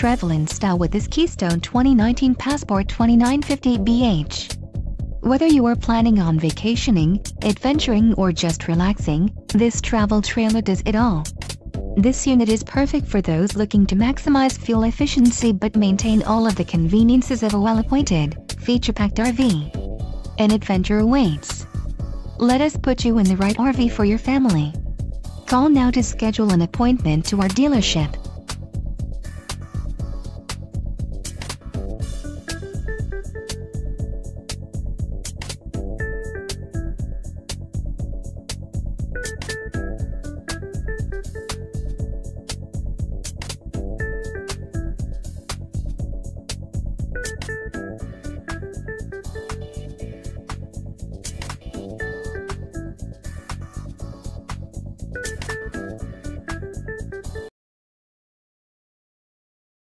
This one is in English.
Travel in style with this Keystone 2019 Passport 2950BH. Whether you are planning on vacationing, adventuring or just relaxing, this travel trailer does it all. This unit is perfect for those looking to maximize fuel efficiency but maintain all of the conveniences of a well-appointed, feature-packed RV. An adventure awaits. Let us put you in the right RV for your family. Call now to schedule an appointment to our dealership.